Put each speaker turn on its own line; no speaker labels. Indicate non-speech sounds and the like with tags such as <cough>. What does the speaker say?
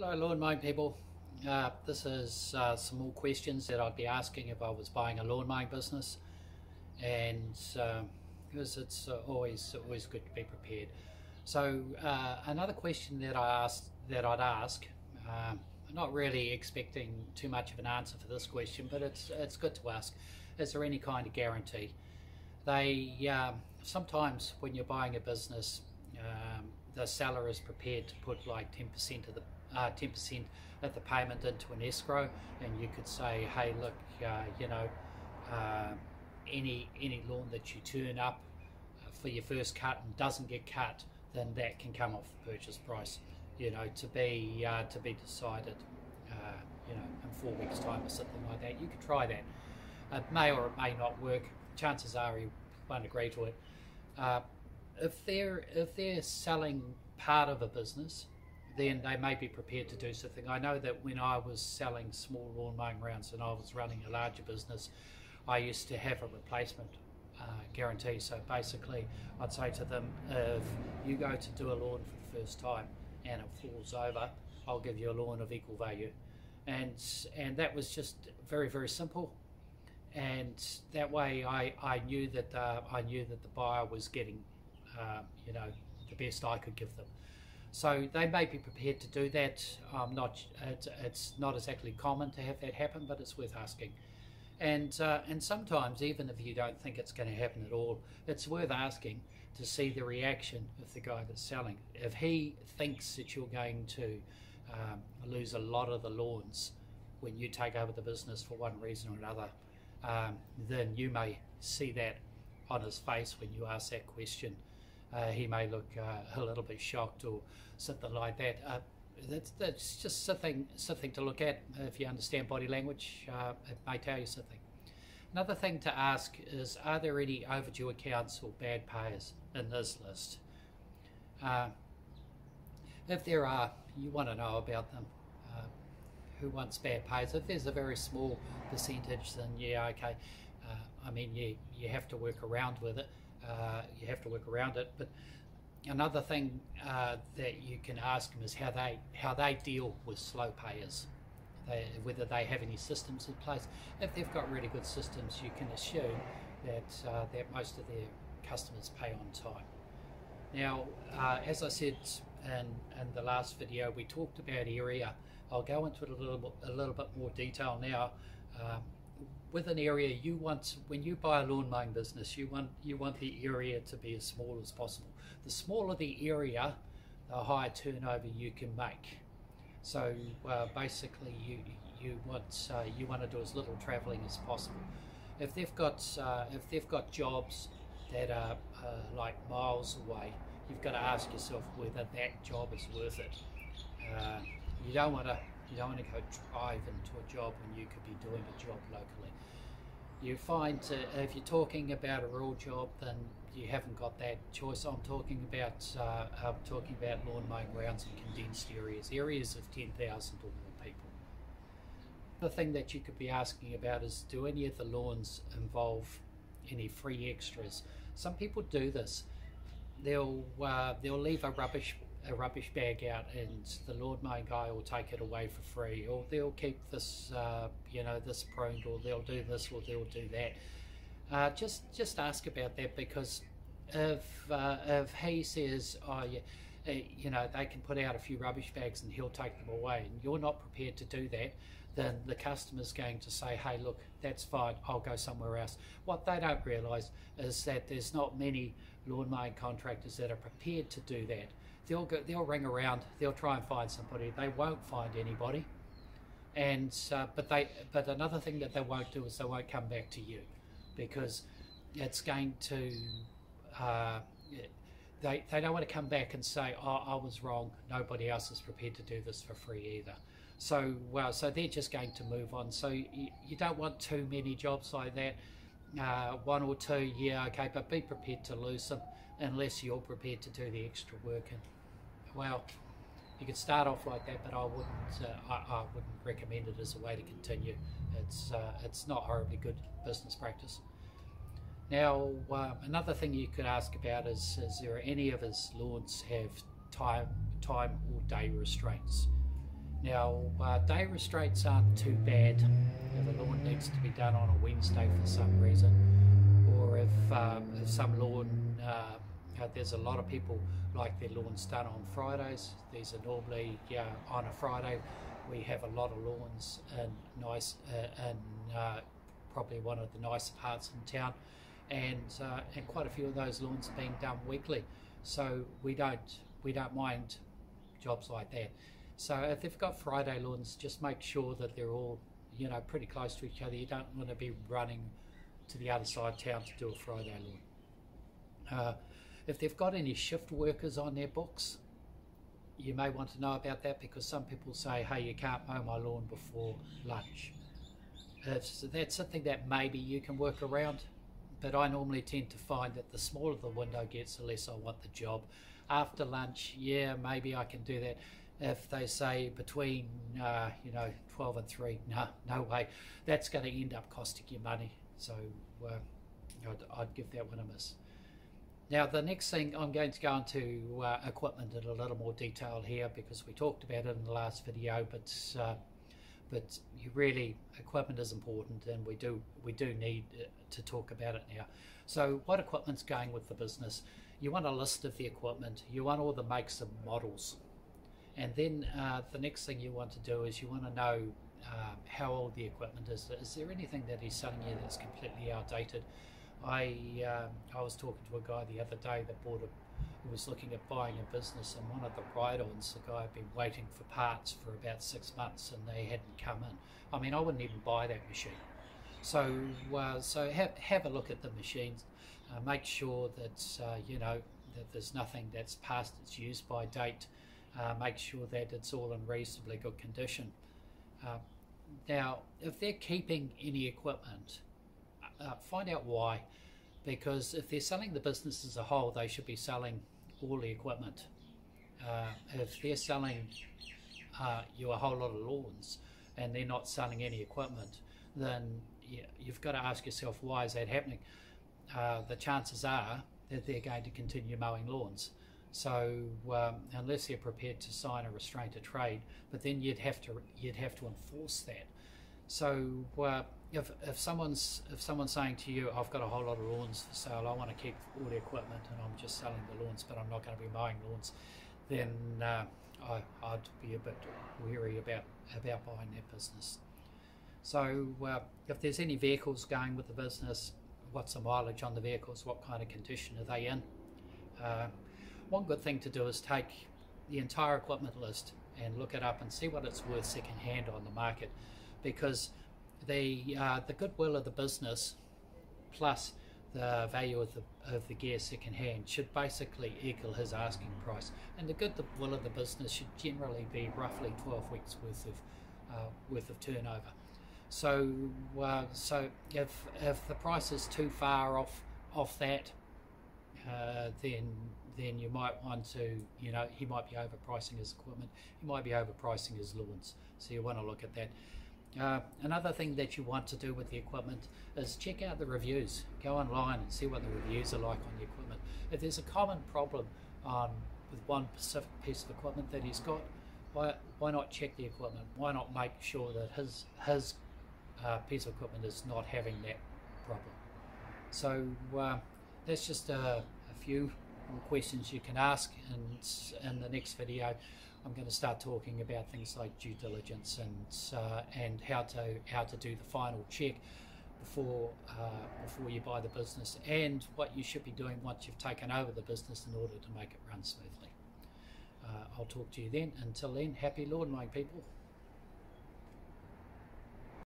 Hello lawn mowing people. Uh, this is uh, some more questions that I'd be asking if I was buying a lawn mowing business and uh, because it's uh, always always good to be prepared. So uh, another question that I asked that I'd ask, I'm not really expecting too much of an answer for this question, but it's it's good to ask. Is there any kind of guarantee? They um, sometimes when you're buying a business, um, the seller is prepared to put like 10% of the uh, 10% of the payment into an escrow and you could say hey look uh, you know uh, any any lawn that you turn up uh, for your first cut and doesn't get cut then that can come off the purchase price you know to be uh, to be decided uh, you know in four weeks time or something like that. You could try that. It may or it may not work. Chances are you won't agree to it. Uh, if they're if they're selling part of a business then they may be prepared to do something. I know that when I was selling small lawn mowing rounds and I was running a larger business, I used to have a replacement uh, guarantee. So basically, I'd say to them, if you go to do a lawn for the first time and it falls over, I'll give you a lawn of equal value. And, and that was just very, very simple. And that way I, I knew that uh, I knew that the buyer was getting, uh, you know, the best I could give them. So they may be prepared to do that. Not. It's, it's not exactly common to have that happen, but it's worth asking. And uh, and sometimes even if you don't think it's going to happen at all, it's worth asking to see the reaction of the guy that's selling. If he thinks that you're going to um, lose a lot of the lawns when you take over the business for one reason or another, um, then you may see that on his face when you ask that question he may look uh, a little bit shocked or something like that. Uh, that's, that's just something something to look at if you understand body language. Uh, it may tell you something. Another thing to ask is: Are there any overdue accounts or bad payers in this list? Uh, if there are, you want to know about them. Uh, who wants bad payers? If there's a very small percentage, then yeah, okay. I mean, you you have to work around with it uh, you have to work around it. But another thing uh, that you can ask them is how they how they deal with slow payers, they, whether they have any systems in place. If they've got really good systems, you can assume that uh, that most of their customers pay on time. Now, uh, as I said in, in the last video, we talked about area. I'll go into it a little bit, a little bit more detail now. Um, with an area you want when you buy a lawn mowing business you want you want the area to be as small as possible. The smaller the area the higher turnover you can make. So uh, basically you you want uh, you want to do as little traveling as possible. If they've got uh, if they've got jobs that are uh, like miles away you've got to ask yourself whether that job is worth it. Uh, you don't want to you don't want to go drive into a job when you could be doing a job locally. You find uh, if you're talking about a rural job, then you haven't got that choice. I'm talking about uh, I'm talking about lawn mowing grounds in condensed areas, areas of 10,000 or more people. The thing that you could be asking about is, do any of the lawns involve any free extras? Some people do this. They'll uh, they'll leave a rubbish a rubbish bag out and the lawn mowing guy will take it away for free. Or they'll keep this uh, you know this pruned or they'll do this or they'll do that. Uh, just just ask about that because if uh, if he says oh yeah uh, you know they can put out a few rubbish bags and he'll take them away and you're not prepared to do that then the customer's going to say hey look that's fine I'll go somewhere else. What they don't realize is that there's not many lawn mowing contractors that are prepared to do that they'll go, they'll ring around, they'll try and find somebody. They won't find anybody, and uh, but they but another thing that they won't do is they won't come back to you, because it's going to. Uh, they, they don't want to come back and say, oh, I was wrong. Nobody else is prepared to do this for free either. So, well, so they're just going to move on. So you, you don't want too many jobs like that. Uh, one or two, yeah, okay, but be prepared to lose them unless you're prepared to do the extra work. And well, you could start off like that, but I wouldn't. Uh, I, I, wouldn't recommend it as a way to continue. It's uh, it's not horribly good business practice. Now, uh, another thing you could ask about is: Is there any of his lords have time time or day restraints? Now, uh, day restraints aren't too bad if a lawn needs to be done on a Wednesday for some reason, or if, um, if some lawn, there's a lot of people like their lawns done on Fridays. These are normally yeah, on a Friday. We have a lot of lawns in nice uh, in uh, probably one of the nicer parts in town, and uh, and quite a few of those lawns are being done weekly. So we don't we don't mind jobs like that. So if they've got Friday lawns, just make sure that they're all, you know, pretty close to each other. You don't want to be running to the other side of town to do a Friday lawn. Uh, if they've got any shift workers on their books, you may want to know about that because some people say, hey, you can't mow my lawn before lunch. So that's something that maybe you can work around, but I normally tend to find that the smaller the window gets, the less I want the job. After lunch, yeah, maybe I can do that if they say between uh, you know 12 and 3 <laughs> no no way that's going to end up costing you money so uh, I'd, I'd, give that one a miss now the next thing I'm going to go into uh, equipment in a little more detail here because we talked about it in the last video but uh, but you really equipment is important and we do we do need uh, to talk about it now so what equipment's going with the business you want a list of the equipment you want all the makes and models and then uh, the next thing you want to do is you want to know um, how old the equipment is. Is there anything that he's selling you that's completely outdated? I um, I was talking to a guy the other day that bought a who was looking at buying a business and one of the ride-ons, the guy had been waiting for parts for about six months and they hadn't come in. I mean, I wouldn't even buy that machine. So uh, so have have a look at the machines. Uh, make sure that uh, you know that there's nothing that's past its use by date uh, make sure that it's all in reasonably good condition. Uh, now, if they're keeping any equipment, uh, find out why. Because if they're selling the business as a whole, they should be selling all the equipment. Uh, if they're selling uh, you a whole lot of lawns and they're not selling any equipment, then you've got to ask yourself why is that happening. Uh, the chances are that they're going to continue mowing lawns. So um, unless they're prepared to sign a restraint of trade, but then you'd have to you'd have to enforce that. So uh, if, if someone's if someone's saying to you, I've got a whole lot of lawns for sale, I want to keep all the equipment, and I'm just selling the lawns, but I'm not going to be mowing lawns, then uh, I, would be a bit wary about about buying that business. So uh, if there's any vehicles going with the business, what's the mileage on the vehicles? What kind of condition are they in? Uh, one good thing to do is take the entire equipment list and look it up and see what it's worth secondhand on the market because the uh, the goodwill of the business plus the value of the of the gear secondhand should basically equal his asking price and the goodwill of the business should generally be roughly 12 weeks worth of uh, worth of turnover so uh, so if if the price is too far off off that uh, then then you might want to, you know, he might be overpricing his equipment, he might be overpricing his lawns. So you want to look at that. Uh, another thing that you want to do with the equipment is check out the reviews. Go online and see what the reviews are like on the equipment. If there's a common problem on with one specific piece of equipment that he's got, why why not check the equipment? Why not make sure that his his uh, piece of equipment is not having that problem? So uh, that's just a, a few questions you can ask and in the next video I'm going to start talking about things like due diligence and uh, and how to how to do the final check before uh, before you buy the business and what you should be doing once you've taken over the business in order to make it run smoothly. Uh, I'll talk to you then. Until then, happy lawn mowing people.